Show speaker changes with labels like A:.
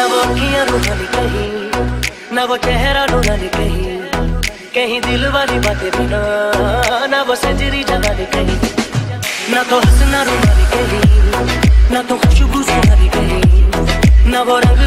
A: ना वो अखियाँ रूहानी तो कहीं, ना वो चेहरा तो नूरानी कहीं कहीं दिल वाली बातें बिना, ना वो सजरी जवानी कहीं, ना तो हंसना तो रूहानी कहीं, ना तो खुशबू सुनानी कहीं, ना वो रंग